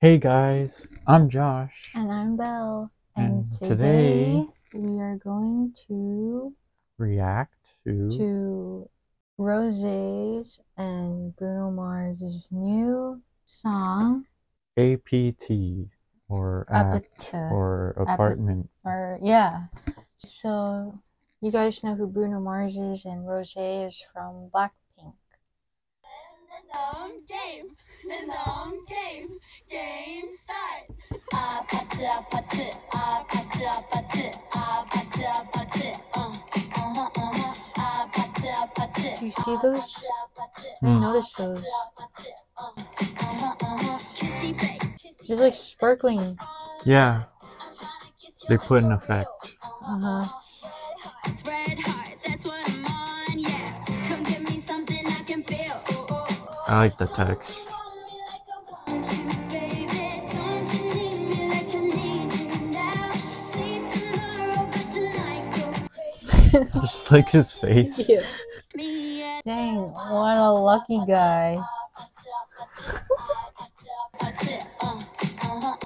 Hey guys, I'm Josh. And I'm Belle. And, And today, today- we are going to React to, to Rosé's and Bruno Mars' new song APT or act Appeta. or apartment. or yeah. So you guys know who Bruno Mars is and Rosé is from Blackpink. And the long game, the long game, game do you see those? I notice those. They're like sparkling. Yeah. They put an effect. Uh huh. I like the text. Just like his face. Yeah. Dang, what a lucky guy.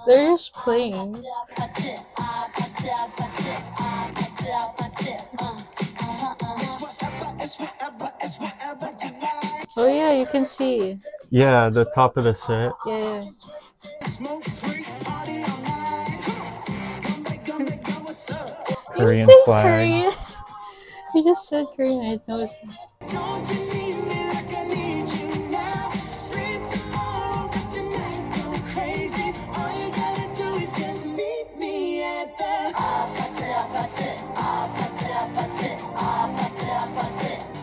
They're just playing. Oh yeah, you can see. Yeah, the top of the set. Yeah. yeah. Korean you flag. Korean. You just said Korean. I noticed.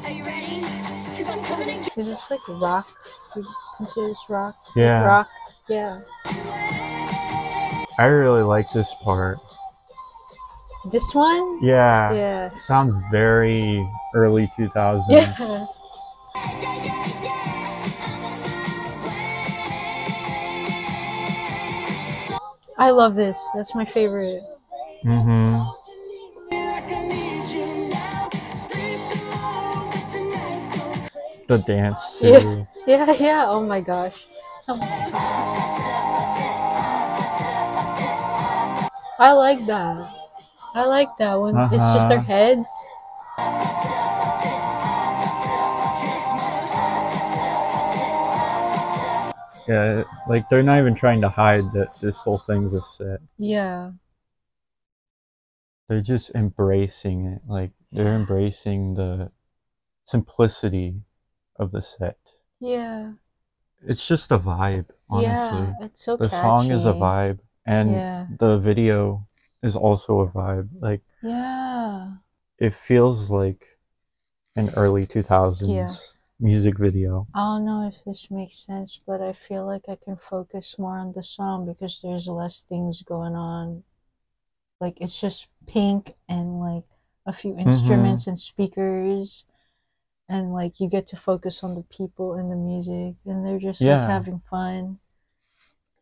Are you ready? Cause I'm coming to Is this like rock? You consider this rock? Yeah, Rock. Yeah. I really like this part. This one? Yeah, Yeah. sounds very early 2000s. Yeah. I love this. That's my favorite. Mm-hmm. The dance too. Yeah. Yeah, yeah. Oh my gosh. So I like that. I like that when it's just their Uh-huh. heads. Yeah, like they're not even trying to hide that this whole thing's a set. Yeah. They're just embracing it. Like they're embracing the simplicity of the set. Yeah. It's just a vibe, honestly. Yeah. It's so the song is a vibe and Yeah. the video is also a vibe. Like Yeah. it feels like an early 2000s Yeah. music video. I don't know if this makes sense, but I feel like I can focus more on the song because there's less things going on. Like it's just pink and like a few Mm-hmm. instruments and speakers and like you get to focus on the people and the music and they're just Yeah. like having fun.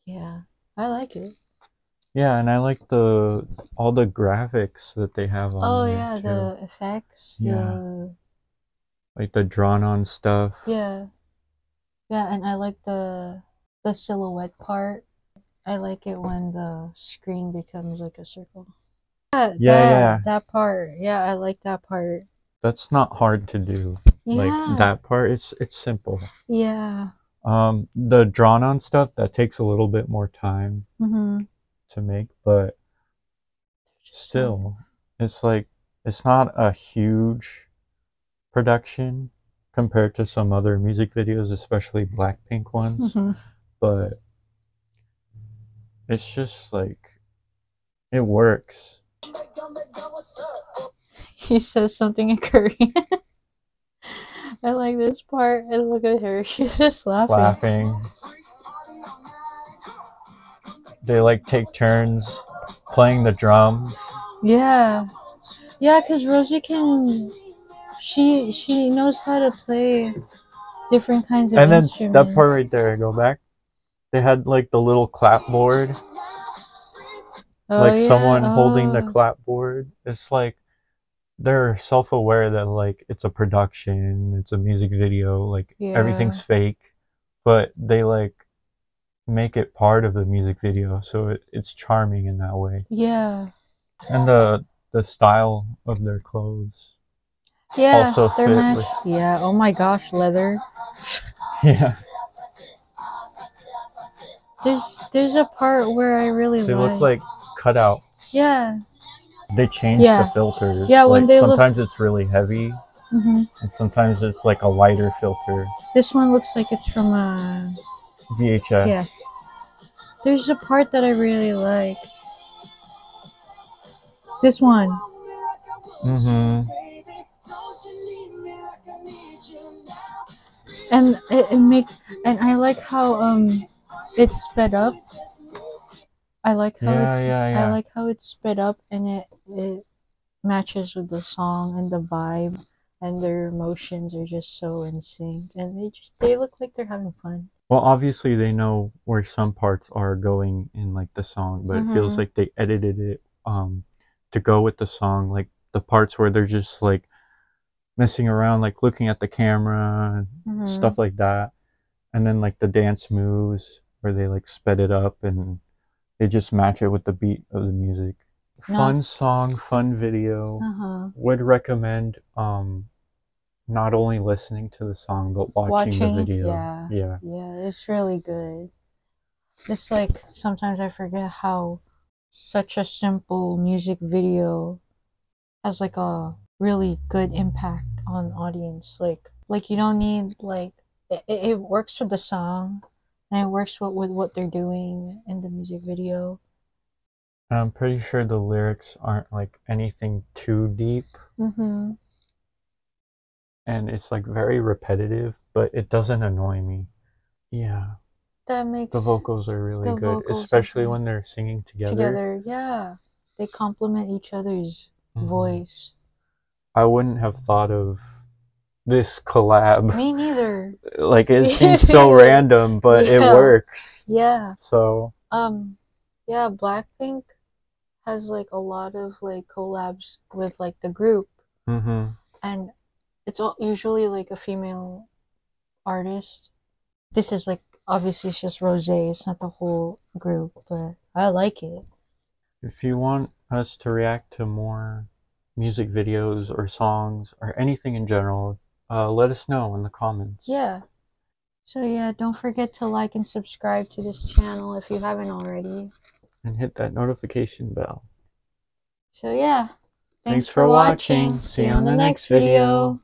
Yeah. I like it. Yeah, and I like the all the graphics that they have on Oh there, yeah, too. the effects. Yeah. The like the drawn on stuff. Yeah. Yeah, and I like the the silhouette part. I like it when the screen becomes like a circle. Yeah, Yeah, that, yeah. that part. Yeah, I like that part. That's not hard to do. Yeah. Like that part it's it's simple. Yeah. Um the drawn on stuff that takes a little bit more time Mm-hmm. To make, but still it's like it's not a huge production compared to some other music videos, especially Blackpink ones, hmm but it's just like it works. He says something in Korean. I like this part. And look at her. She's just laughing. laughing. They like take turns playing the drums. Yeah. Yeah, because Rosie can she she knows how to play different kinds of And then instruments. that part right there, go back. They had like the little clapboard, Oh, like yeah, someone holding the oh. clapboard. It's like they're self-aware that like it's a production, it's a music video, like Yeah. everything's fake, but they like make it part of the music video, so it, it's charming in that way. Yeah. And the the style of their clothes. Yeah. Also they're fit with- Yeah. Oh my gosh, leather. Yeah, There's there's a part where I really they like. look like cutouts. Yeah. They change Yeah. the filters. Yeah, when Like, they look- sometimes it's really heavy, Mm -hmm. and sometimes it's like a lighter filter. This one looks like it's from a. VHS. Yeah. There's a part that I really like. This one. Mm-hmm. and it, it makes and I like how um it's sped up. I like how Yeah, it's yeah, yeah. I like how it's sped up and it it matches with the song and the vibe and their emotions are just so in sync and they just they look like they're having fun. Well, obviously they know where some parts are going in like the song, but it feels Mhm. like they edited it um to go with the song, like the parts where they're just like messing around, like looking at the camera and Mhm. stuff like that. And then like the dance moves where they like sped it up and they just match it with the beat of the music. No. Fun song, fun video. Uh-huh. Would recommend um not only listening to the song but watching, Watching, the video. yeah. Yeah. Yeah, it's really good. It's like sometimes I forget how such a simple music video has like a really good impact on audience. Like like you don't need like it, it it works with the song and it works with, with what they're doing in the music video. And I'm pretty sure the lyrics aren't like anything too deep Mm-hmm. And it's like very repetitive, but it doesn't annoy me. Yeah. That makes The vocals are really good, especially when they're singing together. together. Yeah, they complement each other's Mhm. voice. I wouldn't have thought of this collab. Me neither. Like it seems so random, but it works. Yeah. So, Um, yeah, Blackpink has like a lot of like collabs with like the group, hmm and it's all, usually like a female artist. This is like obviously it's just Rosé. It's not the whole group, but I like it. if you want us to react to more music videos or songs or anything in general, uh, let us know in the comments. Yeah. So yeah, don't forget to like and subscribe to this channel if you haven't already. And hit that notification bell. So yeah. Thanks for watching. See you on the next video.